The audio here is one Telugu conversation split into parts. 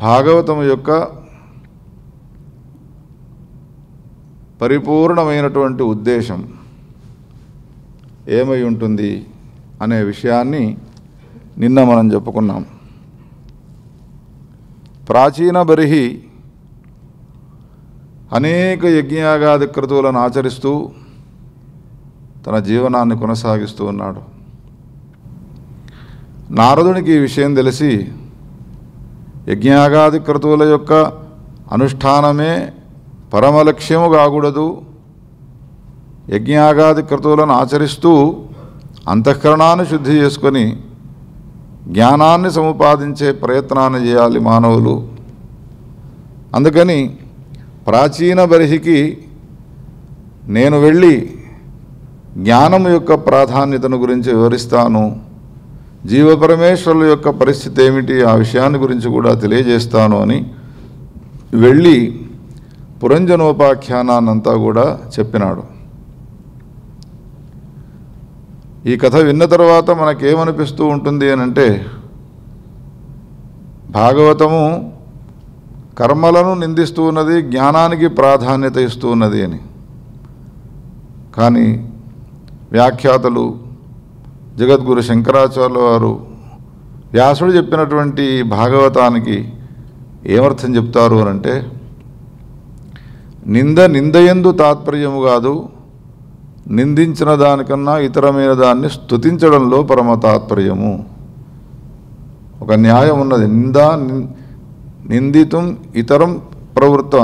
భాగవతం యొక్క పరిపూర్ణమైనటువంటి ఉద్దేశం ఏమై ఉంటుంది అనే విషయాన్ని నిన్న మనం చెప్పుకున్నాం. ప్రాచీన బరిహి అనేక యజ్ఞయాగాది క్రతువులను ఆచరిస్తూ తన జీవనాన్ని కొనసాగిస్తూ ఉన్నాడు. నారదునికి ఈ విషయం తెలిసి యజ్ఞయాగాది క్రతువుల యొక్క అనుష్ఠానమే పరమలక్ష్యము కాకూడదు యజ్ఞయాగాది క్రతువులను ఆచరిస్తూ అంతఃకరణాన్ని శుద్ధి చేసుకొని జ్ఞానాన్ని సముపాదించే ప్రయత్నాన్ని చేయాలి మానవులు. అందుకని ప్రాచీన బరిహికి నేను వెళ్ళి జ్ఞానం యొక్క ప్రాధాన్యతను గురించి వివరిస్తాను. జీవపరమేశ్వరుల యొక్క పరిస్థితి ఏమిటి? ఆ విషయాన్ని గురించి కూడా తెలియజేస్తాను అని వెళ్ళి పురంజనోపాఖ్యానాన్నంతా కూడా చెప్పినాడు. ఈ కథ విన్న తర్వాత మనకేమనిపిస్తూ ఉంటుంది అని అంటే భాగవతము కర్మలను నిందిస్తూ ఉన్నది జ్ఞానానికి ప్రాధాన్యత ఇస్తూ ఉన్నది అని. కానీ వ్యాఖ్యాతలు జగద్గురు శంకరాచార్యుల వారు వ్యాసుడు చెప్పినటువంటి భాగవతానికి ఏమర్థం చెప్తారు అని అంటే నింద నిందయందు తాత్పర్యము కాదు నిందించిన దానికన్నా ఇతరమైన దాన్ని స్తుతించడంలో పరమ తాత్పర్యము. ఒక న్యాయం ఉన్నది నింద నిందితం ఇతరం ప్రవృత్త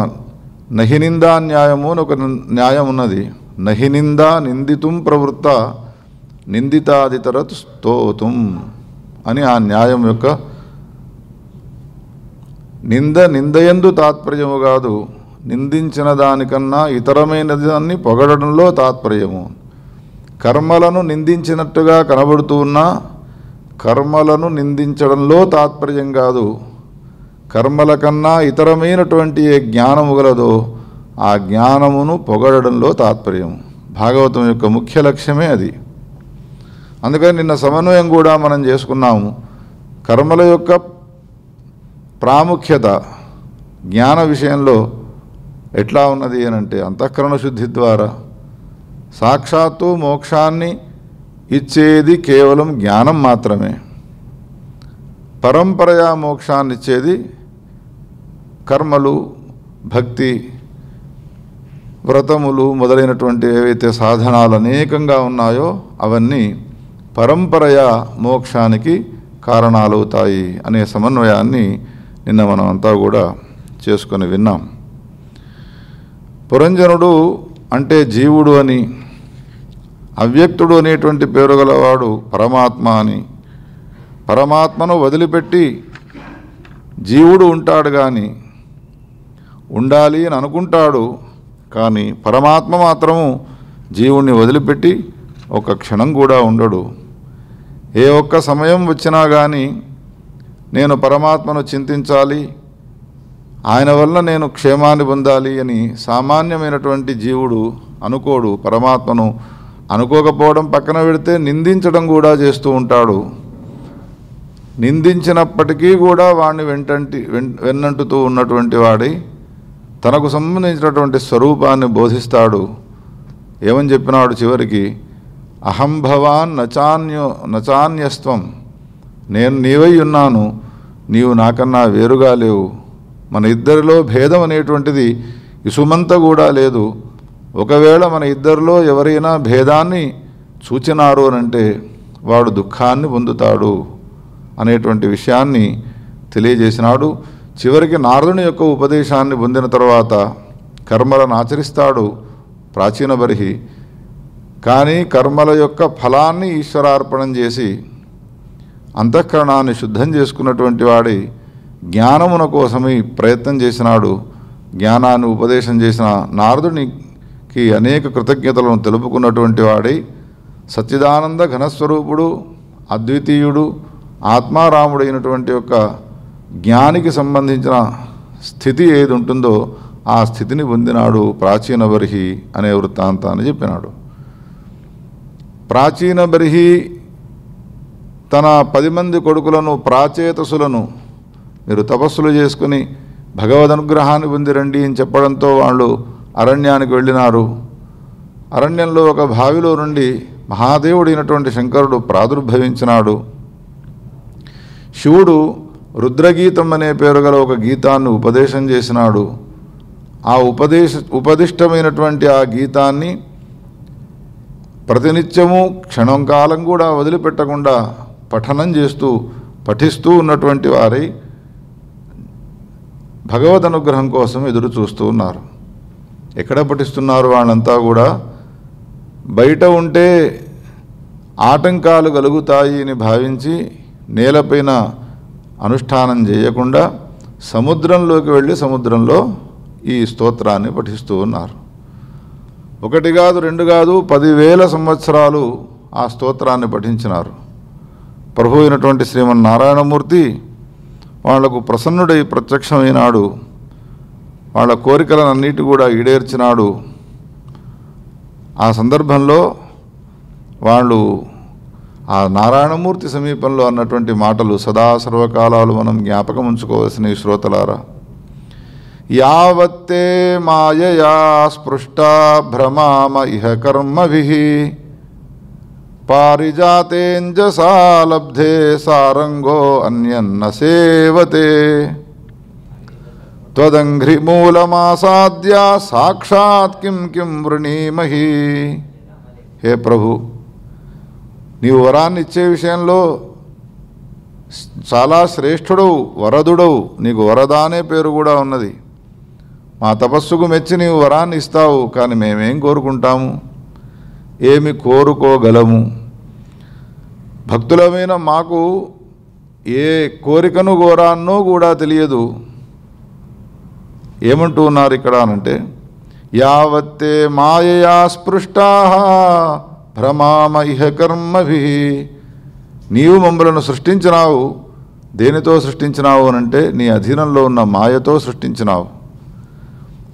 నహి నిందా న్యాయము అని ఒక న్యాయం ఉన్నది. నహి నిందా నిందితుం ప్రవృత్త నిందితాదితర స్తోతుం అని ఆ న్యాయం యొక్క నింద నిందయందు తాత్పర్యము కాదు. నిందించిన దానికన్నా ఇతరమైన దాన్ని పొగడడంలో తాత్పర్యము. కర్మలను నిందించినట్టుగా కనబడుతూ ఉన్నా కర్మలను నిందించడంలో తాత్పర్యం కాదు. కర్మల కన్నా ఇతరమైనటువంటి ఏ జ్ఞానము గలదో ఆ జ్ఞానమును పొగడడంలో తాత్పర్యం భాగవతం యొక్క ముఖ్య లక్ష్యమే అది. అందుకని నిన్న సమన్వయం కూడా మనం చేసుకున్నాము. కర్మల యొక్క ప్రాముఖ్యత జ్ఞాన విషయంలో ఎట్లా ఉన్నది అని అంటే అంతఃకరణ శుద్ధి ద్వారా సాక్షాత్తు మోక్షాన్ని ఇచ్చేది కేవలం జ్ఞానం మాత్రమే. పరంపరయా మోక్షాన్ని ఇచ్చేది కర్మలు భక్తి వ్రతములు మొదలైనటువంటి ఏవైతే సాధనాలు అనేకంగా ఉన్నాయో అవన్నీ పరంపరయా మోక్షానికి కారణాలవుతాయి అనే సమన్వయాన్ని నిన్న మనం అంతా కూడా చేసుకొని విన్నాం. పురంజనుడు అంటే జీవుడు అని అవ్యక్తుడు అనేటువంటి పేరు గలవాడు పరమాత్మ అని పరమాత్మను వదిలిపెట్టి జీవుడు ఉంటాడు కానీ ఉండాలి అని అనుకుంటాడు కానీ పరమాత్మ మాత్రము జీవుణ్ణి వదిలిపెట్టి ఒక క్షణం కూడా ఉండడు. ఏ ఒక్క సమయం వచ్చినా కానీ నేను పరమాత్మను చింతించాలి ఆయన వల్ల నేను క్షేమాన్ని పొందాలి అని సామాన్యమైనటువంటి జీవుడు అనుకోడు పరమాత్మను అనుకోకపోవడం పక్కన పెడితే నిందించడం కూడా చేస్తూ ఉంటాడు. నిందించినప్పటికీ కూడా వాడిని వెంటంటి వెన్- వెన్నంటుతూ ఉన్నటువంటి వాడి తనకు సంబంధించినటువంటి స్వరూపాన్ని బోధిస్తాడు. ఏమని చెప్పినాడు చివరికి? అహం భవాన్ నచాన్యో నచాన్యస్త్వం. నేను నీవై ఉన్నాను నీవు నాకన్నా వేరుగా లేవు. మన ఇద్దరిలో భేదం అనేటువంటిది ఇసుమంత కూడా లేదు. ఒకవేళ మన ఇద్దరిలో ఎవరైనా భేదాన్ని సూచినారు అనంటే వాడు దుఃఖాన్ని పొందుతాడు అనేటువంటి విషయాన్ని తెలియజేసినాడు. చివరికి నారదుని యొక్క ఉపదేశాన్ని పొందిన తర్వాత కర్మలను ఆచరిస్తాడు ప్రాచీన బరిహి. కానీ కర్మల యొక్క ఫలాన్ని ఈశ్వరార్పణం చేసి అంతఃకరణాన్ని శుద్ధం చేసుకున్నటువంటి వాడి జ్ఞానమున కోసమై ప్రయత్నం చేసినాడు జ్ఞానాన్ని ఉపదేశం చేసిన నారదునికి అనేక కృతజ్ఞతలను తెలుపుకున్నటువంటి వాడి సచ్చిదానంద ఘనస్వరూపుడు అద్వితీయుడు ఆత్మారాముడైనటువంటి యొక్క జ్ఞానికి సంబంధించిన స్థితి ఏది ఉంటుందో ఆ స్థితిని పొందినాడు ప్రాచీన బర్హి అనే వృత్తాంతాన్ని చెప్పినాడు. ప్రాచీన బర్హి తన పది మంది కొడుకులను ప్రాచేతసులను మీరు తపస్సులు చేసుకుని భగవద్ అనుగ్రహాన్ని పొందిరండి అని చెప్పడంతో వాళ్ళు అరణ్యానికి వెళ్ళినారు. అరణ్యంలో ఒక బావిలో నుండి మహాదేవుడైనటువంటి శంకరుడు ప్రాదుర్భవించినాడు. శివుడు రుద్రగీతం అనే పేరు గల ఒక గీతాన్ని ఉపదేశం చేసినాడు. ఆ ఉపదేశ ఉపదిష్టమైనటువంటి ఆ గీతాన్ని ప్రతినిత్యము క్షణం కాలం కూడా వదిలిపెట్టకుండా పఠనం చేస్తూ పఠిస్తూ ఉన్నటువంటి వారై భగవద్ అనుగ్రహం కోసం ఎదురు చూస్తూ ఉన్నారు. ఎక్కడ పఠిస్తున్నారు వాళ్ళంతా కూడా బయట ఉంటే ఆటంకాలు కలుగుతాయి అని భావించి నేలపైన అనుష్ఠానం చేయకుండా సముద్రంలోకి వెళ్ళి సముద్రంలో ఈ స్తోత్రాన్ని పఠిస్తూ ఉన్నారు. ఒకటి కాదు రెండు కాదు పదివేల సంవత్సరాలు ఆ స్తోత్రాన్ని పఠించినారు. ప్రభు అయినటువంటి శ్రీమన్నారాయణమూర్తి వాళ్ళకు ప్రసన్నుడై ప్రత్యక్షమైనాడు. వాళ్ళ కోరికలన్నిటి కూడా ఈడేర్చినాడు. ఆ సందర్భంలో వాళ్ళు ఆ నారాయణమూర్తి సమీపంలో అన్నటువంటి మాటలు సదా సర్వకాలాలు మనం జ్ఞాపకం ఉంచుకోవాల్సిన ఈ శ్రోతలారా. యావత్తే మాయయా స్పృష్టా భ్రమామ ఇహ కర్మభి. పారిజాతేంజసా లబ్ధే సారంగో అన్యన్న సేవతే. త్వదంఘ్రిమూలమాసాద్య సాక్షాత్ కిం కిం వృణీమహి. హే ప్రభు నీవు వరాన్ని ఇచ్చే విషయంలో చాలా శ్రేష్ఠుడవు వరదుడవు నీకు వరద అనే పేరు కూడా ఉన్నది. మా తపస్సుకు మెచ్చి నీవు వరాన్ని ఇస్తావు కానీ మేమేం కోరుకుంటాము? ఏమి కోరుకోగలము? భక్తులమైన మాకు ఏ కోరికను కోరాన్నో కూడా తెలియదు. ఏమంటూ ఉన్నారు ఇక్కడ అనంటే యావత్తే మాయయా స్పృష్టా భ్రమామ ఇహ కర్మభి. నీవు మమ్మలను సృష్టించినావు దేనితో సృష్టించినావు అనంటే నీ అధీనంలో ఉన్న మాయతో సృష్టించినావు.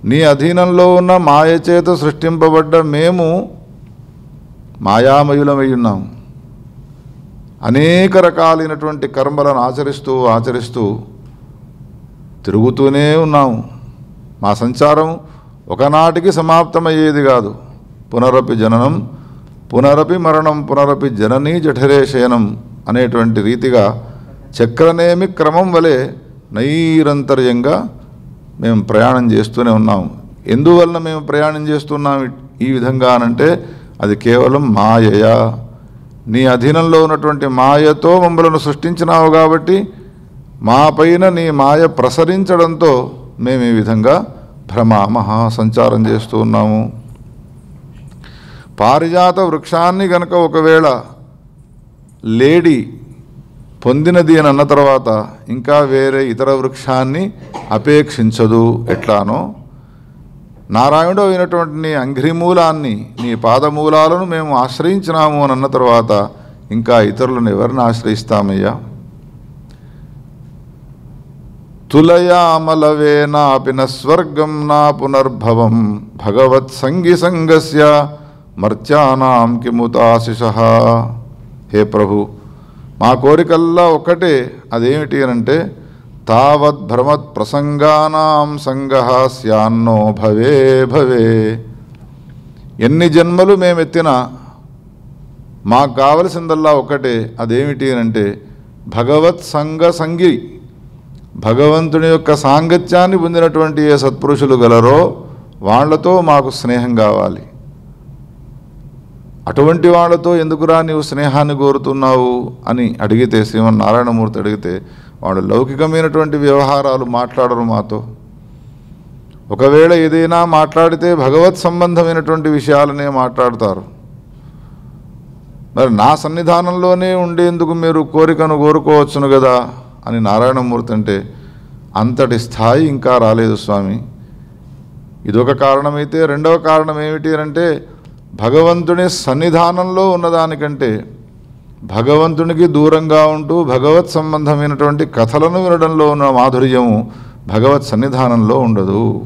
నీ అధీనంలో ఉన్న మాయ చేత సృష్టింపబడ్డ మేము మాయామయులమై ఉన్నాం అనేక రకాలైనటువంటి కర్మలను ఆచరిస్తూ ఆచరిస్తూ తిరుగుతూనే ఉన్నాము మా సంచారం ఒకనాటికి సమాప్తమయ్యేది కాదు. పునరపి జననం పునరపి మరణం పునరపి జననీ జఠరే శయనం అనేటువంటి రీతిగా చక్రనేమి క్రమం వలె నైరంతర్యంగా మేము ప్రయాణం చేస్తూనే ఉన్నాం ఎందువలన మేము ప్రయాణం చేస్తున్నాం ఈ విధంగా అనంటే అది కేవలం మాయయ. నీ అధీనంలో ఉన్నటువంటి మాయతో మమ్మలను సృష్టించినావు కాబట్టి మా పైన నీ మాయ ప్రసరించడంతో మేము ఈ విధంగా భ్రమ సంచారం చేస్తూ ఉన్నాము. పారిజాత వృక్షాన్ని గనక ఒకవేళ లేడీ పొందినది అని అన్న తర్వాత ఇంకా వేరే ఇతర వృక్షాన్ని అపేక్షించదు. ఎట్లానో? నారాయణుడు అయినటువంటి నీ అంఘ్రిమూలాన్ని నీ పాదమూలాలను మేము ఆశ్రయించినాము అని అన్న తర్వాత ఇంకా ఇతరులను ఎవరిని ఆశ్రయిస్తామయ్యా? తులయామలవే నాపిన స్వర్గం నా పునర్భవం. భగవత్ సంగి సంగస్య మర్త్యానాం కిముతాశిష. హే ప్రభు మా కోరికల్లా ఒకటే అదేమిటి అంటే తావత్ భ్రమత్ ప్రసంగానాం సంగ స్యాన్నో భవే భవే. ఎన్ని జన్మలు మేమెత్తినా మాకు కావలసిందల్లా ఒకటే అదేమిటి అంటే భగవత్ సంగ సంగి భగవంతుని యొక్క సాంగత్యాన్ని పొందినటువంటి ఏ సత్పురుషులు గలరో వాళ్ళతో మాకు స్నేహం కావాలి. అటువంటి వాళ్ళతో ఎందుకురా నీవు స్నేహాన్ని కోరుతున్నావు అని అడిగితే శ్రీమన్నారాయణమూర్తి అడిగితే వాళ్ళు లౌకికమైనటువంటి వ్యవహారాలు మాట్లాడరు మాతో. ఒకవేళ ఏదైనా మాట్లాడితే భగవత్ సంబంధమైనటువంటి విషయాలనే మాట్లాడతారు. మరి నా సన్నిధానంలోనే ఉండేందుకు మీరు కోరికను కోరుకోవచ్చును కదా అని నారాయణమూర్తి అంటే అంతటి స్థాయి ఇంకా రాలేదు స్వామి. ఇదొక కారణమైతే రెండవ కారణం ఏమిటి అంటే భగవంతుని సన్నిధానంలో ఉన్నదానికంటే భగవంతునికి దూరంగా ఉంటూ భగవత్ సంబంధమైనటువంటి కథలను వినడంలో ఉన్న మాధుర్యము భగవత్ సన్నిధానంలో ఉండదు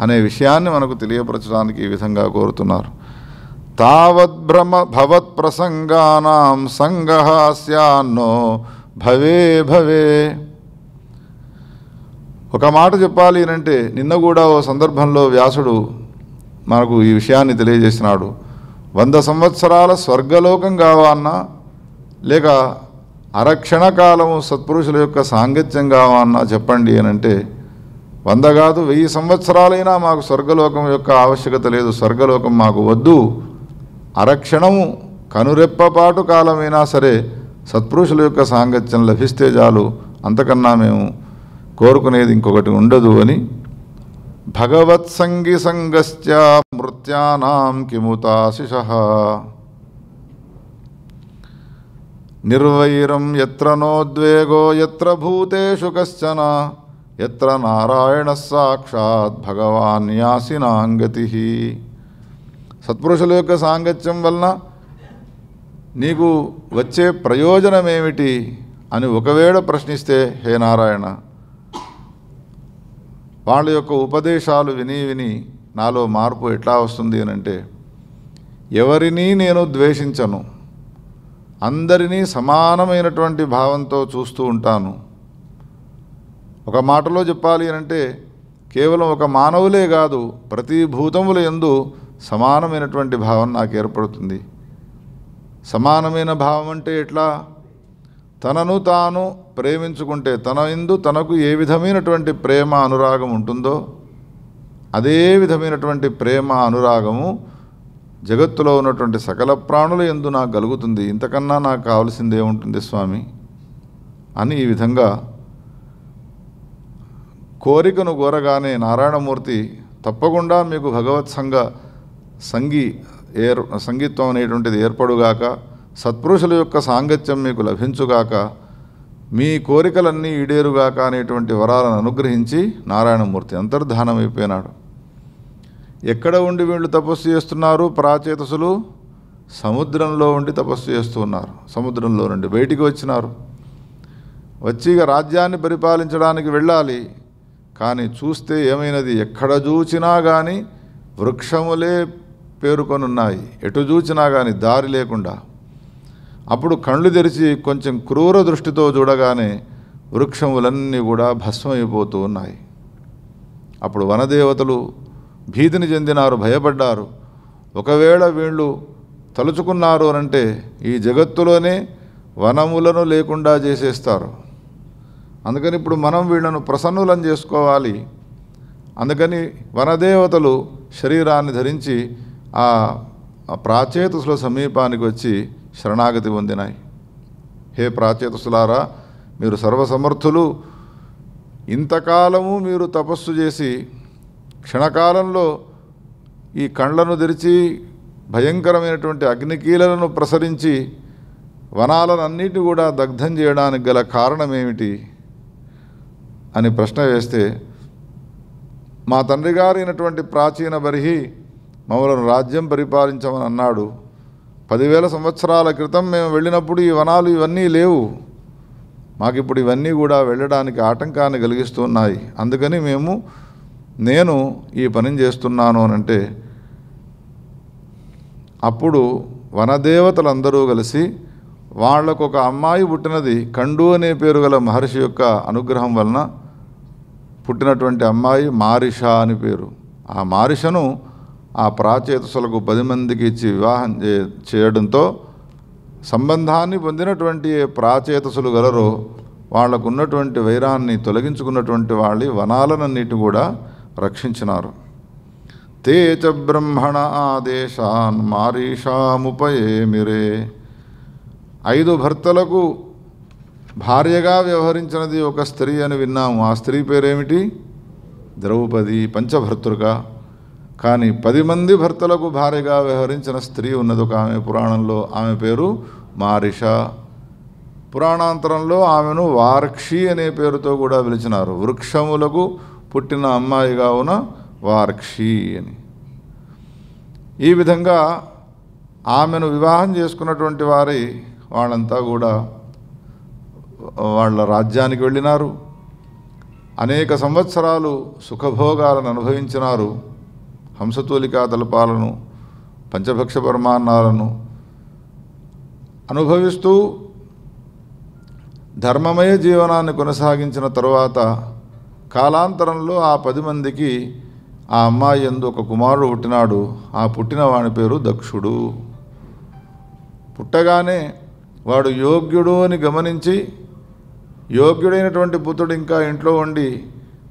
అనే విషయాన్ని మనకు తెలియపరచడానికి ఈ విధంగా కోరుతున్నారు. తావద్భ్రమ భవత్ ప్రసంగానాం సంగ భవే భవే. ఒక మాట చెప్పాలి అంటే నిన్న కూడా ఓ సందర్భంలో వ్యాసుడు మనకు ఈ విషయాన్ని తెలియజేసినాడు. వంద సంవత్సరాల స్వర్గలోకం కావాలన్నా లేక అరక్షణ కాలము సత్పురుషుల యొక్క సాంగత్యం కావాలన్నా చెప్పండి అని అంటే వంద కాదు వెయ్యి సంవత్సరాలైనా మాకు స్వర్గలోకం యొక్క ఆవశ్యకత లేదు స్వర్గలోకం మాకు వద్దు. అరక్షణము కనురెప్పపాటు కాలమైనా సరే సత్పురుషుల యొక్క సాంగత్యం లభిస్తే చాలు అంతకన్నా మేము కోరుకునేది ఇంకొకటి ఉండదు అని భగవత్సంగి సంగశ్చ మృత్యానాం కిముతాశిష నిర్వైరం ఎత్ర నోద్వేగో ఎత్ర భూతేషు కశ్చన ఎత్ర నారాయణ సాక్షాత్ భగవాన్ యాసినాంగతి సత్పురుషుల యొక్క సాంగత్యం వలన నీకు వచ్చే ప్రయోజనం ఏమిటి అని ఒకవేళ ప్రశ్నిస్తే హే నారాయణ వాళ్ళ యొక్క ఉపదేశాలు విని విని నాలో మార్పు ఎట్లా వస్తుంది అని అంటే ఎవరినీ నేను ద్వేషించను అందరినీ సమానమైనటువంటి భావంతో చూస్తూ ఉంటాను. ఒక మాటలో చెప్పాలి అంటే కేవలం ఒక మానవులే కాదు ప్రతి భూతముల ఎందు సమానమైనటువంటి భావం నాకు ఏర్పడుతుంది. సమానమైన భావం అంటే ఎట్లా? తనను తాను ప్రేమించుకుంటే తన ఎందు తనకు ఏ విధమైనటువంటి ప్రేమ అనురాగం ఉంటుందో అదే విధమైనటువంటి ప్రేమ అనురాగము జగత్తులో ఉన్నటువంటి సకల ప్రాణుల ఎందు నాకు కలుగుతుంది. ఇంతకన్నా నాకు కావలసింది ఏముంటుంది స్వామి? అని ఈ విధంగా కోరికను కోరగానే నారాయణమూర్తి తప్పకుండా మీకు భగవత్ సంఘ సంగీ ఏర్ సంగీత్వం అనేటువంటిది ఏర్పడుగాక సత్పురుషుల యొక్క సాంగత్యం మీకు లభించుగాక మీ కోరికలన్నీ ఈడేరుగాక అనేటువంటి వరాలను అనుగ్రహించి నారాయణమూర్తి అంతర్ధానమైపోయినాడు ఎక్కడ ఉండి వీళ్ళు తపస్సు చేస్తున్నారు? ప్రాచేతసులు సముద్రంలో ఉండి తపస్సు చేస్తూ ఉన్నారు. సముద్రంలో నుండి బయటికి వచ్చినారు. వచ్చి రాజ్యాన్ని పరిపాలించడానికి వెళ్ళాలి. కానీ చూస్తే ఏమైనది? ఎక్కడ చూచినా కానీ వృక్షములే పేరుకొనున్నాయి. ఎటు చూచినా కానీ దారి లేకుండా. అప్పుడు కళ్ళు తెరిచి కొంచెం క్రూర దృష్టితో చూడగానే వృక్షములన్నీ కూడా భస్మైపోతూ ఉన్నాయి. అప్పుడు వనదేవతలు భీతిని చెందినారు భయపడ్డారు. ఒకవేళ వీళ్ళు తలుచుకున్నారు అనంటే ఈ జగత్తులోనే వనములను లేకుండా చేసేస్తారు. అందుకని ఇప్పుడు మనం వీళ్ళను ప్రసన్నులను చేసుకోవాలి. అందుకని వనదేవతలు శరీరాన్ని ధరించి ఆ ఆ సమీపానికి వచ్చి శరణాగతి పొందినాయి. హే ప్రాచేతసులారా మీరు సర్వసమర్థులు. ఇంతకాలము మీరు తపస్సు చేసి క్షణకాలంలో ఈ కండ్లను తెరిచి భయంకరమైనటువంటి అగ్నికీలలను ప్రసరించి వనాలనన్నిటి కూడా దగ్ధం చేయడానికి గల కారణం ఏమిటి అని ప్రశ్న వేస్తే మా తండ్రి గారైనటువంటి ప్రాచీన బరిహి మమ్మలను రాజ్యం పరిపాలించమని అన్నాడు. పదివేల సంవత్సరాల క్రితం మేము వెళ్ళినప్పుడు ఈ వనాలు ఇవన్నీ లేవు. మాకు ఇప్పుడు ఇవన్నీ కూడా వెళ్ళడానికి ఆటంకాన్ని కలిగిస్తున్నాయి. అందుకని మేము నేను ఈ పనిని చేస్తున్నాను అని అంటే అప్పుడు వనదేవతలందరూ కలిసి వాళ్ళకు ఒక అమ్మాయి పుట్టినది కండు అనే పేరు గల మహర్షి యొక్క అనుగ్రహం వలన పుట్టినటువంటి అమ్మాయి మారిష అని పేరు. ఆ మారిషను ఆ ప్రాచేతసులకు పది మందికి ఇచ్చి వివాహం చే చేయడంతో సంబంధాన్ని పొందినటువంటి ఏ ప్రాచేతసులు గలరో వాళ్ళకు ఉన్నటువంటి వైరాన్ని తొలగించుకున్నటువంటి వాళ్ళు వనాలనన్నిటి కూడా రక్షించినారు. తే చ బ్రహ్మణ ఆదేశాన్ మారీషాముపయేమిరే ఐదు భర్తలకు భార్యగా వ్యవహరించినది ఒక స్త్రీ అని విన్నాము. ఆ స్త్రీ పేరేమిటి? ద్రౌపది పంచభర్తృక. కానీ పది మంది భర్తలకు భార్యగా వ్యవహరించిన స్త్రీ ఉన్నది ఒక ఆమె పురాణంలో. ఆమె పేరు మారిష. పురాణాంతరంలో ఆమెను వార్క్షి అనే పేరుతో కూడా పిలిచినారు. వృక్షములకు పుట్టిన అమ్మాయిగా ఉన్న వార్క్షి అని. ఈ విధంగా ఆమెను వివాహం చేసుకున్నటువంటి వారి వాళ్ళంతా కూడా వాళ్ళ రాజ్యానికి వెళ్ళినారు. అనేక సంవత్సరాలు సుఖభోగాలను అనుభవించినారు. హంసతూలికా తలపాలను పంచభక్ష పరమాన్నాలను అనుభవిస్తూ ధర్మమయ జీవనాన్ని కొనసాగించిన తరువాత కాలాంతరంలో ఆ పది మందికి ఆ అమ్మాయి ఎందు ఒక కుమారుడు పుట్టినాడు. ఆ పుట్టిన వాని పేరు దక్షుడు. పుట్టగానే వాడు యోగ్యుడు అని గమనించి యోగ్యుడైనటువంటి పుత్రుడు ఇంకా ఇంట్లో ఉండి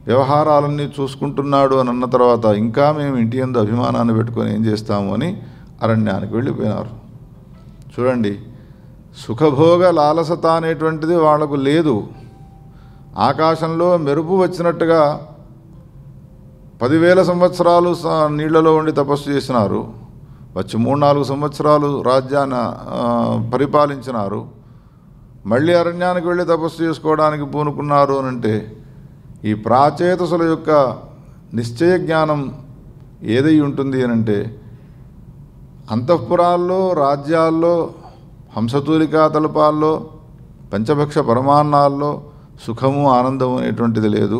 వ్యవహారాలన్నీ చూసుకుంటున్నాడు అని అన్న తర్వాత ఇంకా మేము ఇంటి ఎందు అభిమానాన్ని పెట్టుకొని ఏం చేస్తాము అని అరణ్యానికి వెళ్ళిపోయినారు. చూడండి సుఖభోగ లాలసత అనేటువంటిది వాళ్ళకు లేదు. ఆకాశంలో మెరుపు వచ్చినట్టుగా పదివేల సంవత్సరాలు స- నీళ్ళలో ఉండి తపస్సు చేసినారు. వచ్చి మూడు నాలుగు సంవత్సరాలు రాజ్యాన్ని పరిపాలించినారు. మళ్ళీ అరణ్యానికి వెళ్ళి తపస్సు చేసుకోవడానికి పూనుకున్నారు అని అంటే ఈ ప్రాచేతసుల యొక్క నిశ్చయ జ్ఞానం ఏదై ఉంటుంది అని అంటే అంతఃపురాల్లో రాజ్యాల్లో హంసతూలికా తలపాల్లో పంచభక్ష పరమాన్నాల్లో సుఖము ఆనందము అనేటువంటిది లేదు.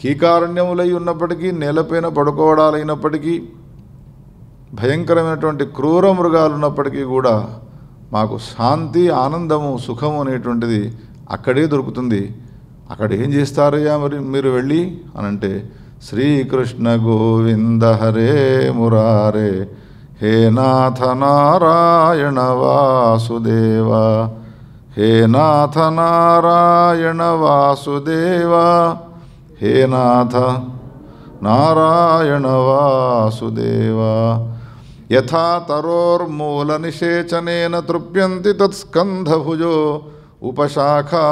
కీకారణ్యములై ఉన్నప్పటికీ నేలపైన పడుకోవడాలైనప్పటికీ భయంకరమైనటువంటి క్రూర మృగాలు ఉన్నప్పటికీ కూడా మాకు శాంతి ఆనందము సుఖము అనేటువంటిది అక్కడే దొరుకుతుంది. అక్కడ ఏం చేస్తారయ్యా మరి మీరు వెళ్ళి అనంటే శ్రీకృష్ణ గోవింద హరే మురారే హే నాథ నారాయణ వాసుదేవ హే నాథ నారాయణ వాసుదేవ హే నాథ నారాయణ వాసుదేవ యథా తరోర్మూలనిషేచనేన తృప్యంతి తత్స్కంధభుజో ఉపశాఖా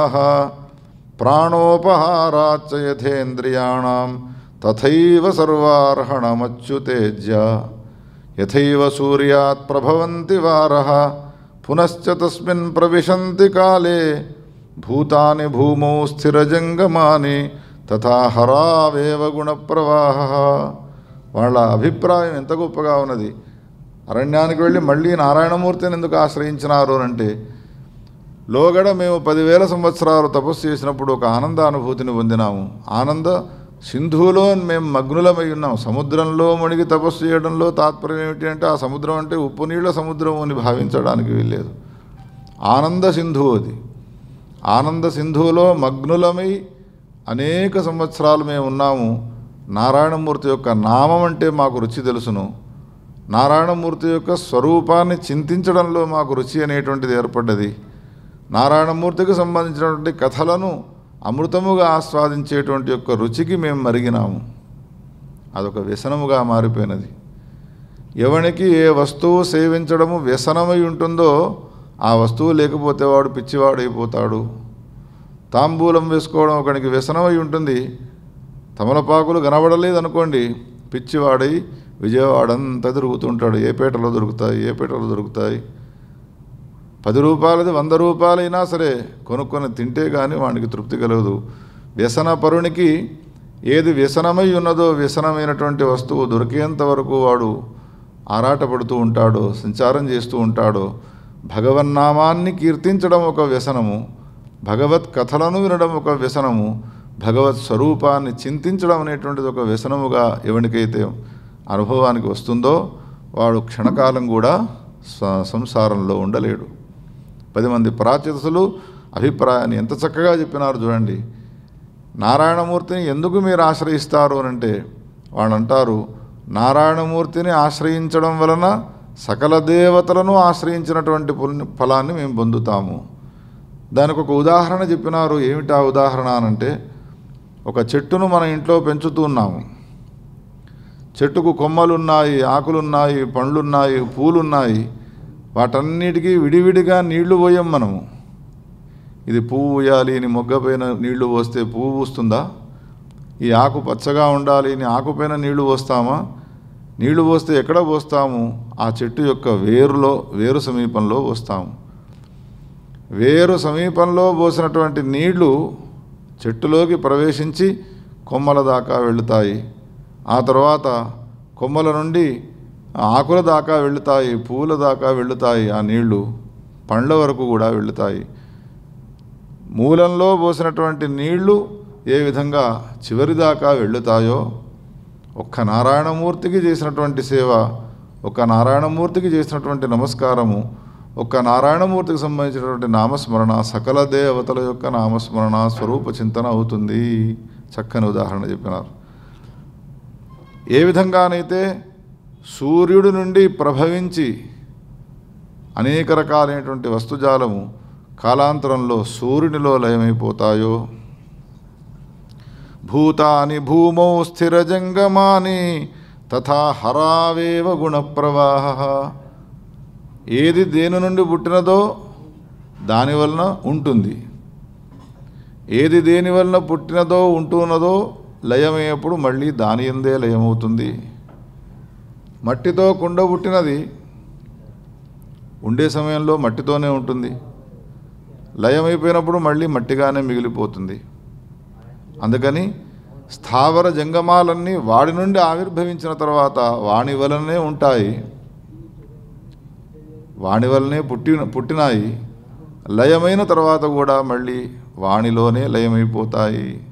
ప్రాణోపహారాచ్చ యథేంద్రియాణం తథైవ సర్వార్హణమచ్యుతేజ్య. యథైవ సూర్యాత్ ప్రభవంతి వార పునశ్చ తస్మిన్ ప్రవిశంతి కాలే భూతాని భూమౌ స్థిరజంగమాని తథా హరావేవ గుణప్రవాహ. వాళ్ళ అభిప్రాయం ఎంత గొప్పగా ఉన్నది. అరణ్యానికి వెళ్ళి మళ్ళీ నారాయణమూర్తిని ఎందుకు ఆశ్రయించినారు అంటే లోగడ మేము పదివేల సంవత్సరాలు తపస్సు చేసినప్పుడు ఒక ఆనందానుభూతిని పొందినాము. ఆనంద సింధువులో మేము మగ్నులమై ఉన్నాం. సముద్రంలో మునిగి తపస్సు చేయడంలో తాత్పర్యం ఏమిటి అంటే ఆ సముద్రం అంటే ఉప్పు నీళ్ళ సముద్రం అని భావించడానికి వీల్లేదు. ఆనంద సింధువు అది. ఆనంద సింధువులో మగ్నులమై అనేక సంవత్సరాలు మేము ఉన్నాము. నారాయణమూర్తి యొక్క నామం అంటే మాకు రుచి తెలుసును. నారాయణమూర్తి యొక్క స్వరూపాన్ని చింతించడంలో మాకు రుచి అనేటువంటిది ఏర్పడ్డది. నారాయణమూర్తికి సంబంధించినటువంటి కథలను అమృతముగా ఆస్వాదించేటువంటి యొక్క రుచికి మేము మరిగినాము. అదొక వ్యసనముగా మారిపోయినది. ఎవనికి ఏ వస్తువు సేవించడము వ్యసనమై ఉంటుందో ఆ వస్తువు లేకపోతే వాడు పిచ్చివాడైపోతాడు. తాంబూలం వేసుకోవడం ఒకనికి వ్యసనమై ఉంటుంది. తమలపాకులు కనబడలేదు అనుకోండి పిచ్చివాడై విజయవాడ అంతా తిరుగుతుంటాడు. ఏ పేటలో దొరుకుతాయి? ఏ పేటలో దొరుకుతాయి? పది రూపాయలది వంద రూపాయలైనా సరే కొనుక్కొని తింటే కానీ వానికి తృప్తి కలగదు. వ్యసన పరునికి ఏది వ్యసనమై ఉన్నదో వ్యసనమైనటువంటి వస్తువు దొరికేంత వరకు వాడు ఆరాటపడుతూ ఉంటాడో సంచారం చేస్తూ ఉంటాడో భగవన్నామాన్ని కీర్తించడం ఒక వ్యసనము భగవత్ కథలను వినడం ఒక వ్యసనము భగవత్ స్వరూపాన్ని చింతించడం అనేటువంటిది ఒక వ్యసనముగా ఎవరికైతే అనుభవానికి వస్తుందో వాడు క్షణకాలం కూడా సంసారంలో ఉండలేడు. పది మంది ప్రాచితసులు అభిప్రాయాన్ని ఎంత చక్కగా చెప్పినారు చూడండి. నారాయణమూర్తిని ఎందుకు మీరు ఆశ్రయిస్తారు అని అంటే వాళ్ళు అంటారు నారాయణమూర్తిని ఆశ్రయించడం వలన సకల దేవతలను ఆశ్రయించినటువంటి ఫలాన్ని మేము పొందుతాము. దానికి ఒక ఉదాహరణ చెప్పినారు. ఏమిటి ఆ ఉదాహరణ అనంటే ఒక చెట్టును మన ఇంట్లో పెంచుతూ ఉన్నాము. చెట్టుకు కొమ్మలున్నాయి ఆకులున్నాయి పండ్లున్నాయి పూలున్నాయి. వాటన్నిటికీ విడివిడిగా నీళ్ళు పోయాం మనము. ఇది పువ్వు పోయాలి అని మొగ్గపైన నీళ్ళు పోస్తే పువ్వు పూస్తుందా? ఈ ఆకు పచ్చగా ఉండాలి అని ఆకుపైన నీళ్ళు పోస్తామా? నీళ్ళు పోస్తే ఎక్కడ పోస్తాము? ఆ చెట్టు యొక్క వేరులో వేరు సమీపంలో పోస్తాము. వేరు సమీపంలో పోసినటువంటి నీళ్ళు చెట్టులోకి ప్రవేశించి కొమ్మల దాకా వెళుతాయి. ఆ తర్వాత కొమ్మల నుండి ఆకుల దాకా వెళుతాయి పూల దాకా వెళుతాయి ఆ నీళ్ళు పండ్ల వరకు కూడా వెళుతాయి. మూలంలో పోసినటువంటి నీళ్ళు ఏ విధంగా చివరి దాకా ఒక్క నారాయణమూర్తికి చేసినటువంటి సేవ ఒక్క నారాయణమూర్తికి చేసినటువంటి నమస్కారము ఒక్క నారాయణమూర్తికి సంబంధించినటువంటి నామస్మరణ సకల దేవతల యొక్క నామస్మరణ స్వరూప చింతన అవుతుంది. చక్కని ఉదాహరణ చెప్పినారు. ఏ విధంగానైతే సూర్యుడి నుండి ప్రభవించి అనేక రకాలైనటువంటి వస్తుజాలము కాలాంతరంలో సూర్యునిలో లయమైపోతాయో. భూతాని భూమౌ స్థిరజంగమాని తథా హరావేవ గుణప్రవాహ. ఏది దేని నుండి పుట్టినదో దాని వలన ఉంటుంది. ఏది దేని వలన పుట్టినదో ఉంటున్నదో లయమయ్యేప్పుడు మళ్ళీ దాని ఎందే లయమవుతుంది. మట్టితో కుండ పుట్టినది ఉండే సమయంలో మట్టితోనే ఉంటుంది. లయమైపోయినప్పుడు మళ్ళీ మట్టిగానే మిగిలిపోతుంది. అందుకని స్థావర జంగమాలన్నీ వాడి నుండి ఆవిర్భవించిన తర్వాత వాణి వలనే ఉంటాయి. వాణి వలనే పుట్టిన పుట్టినాయి. లయమైన తర్వాత కూడా మళ్ళీ వాణిలోనే లయమైపోతాయి.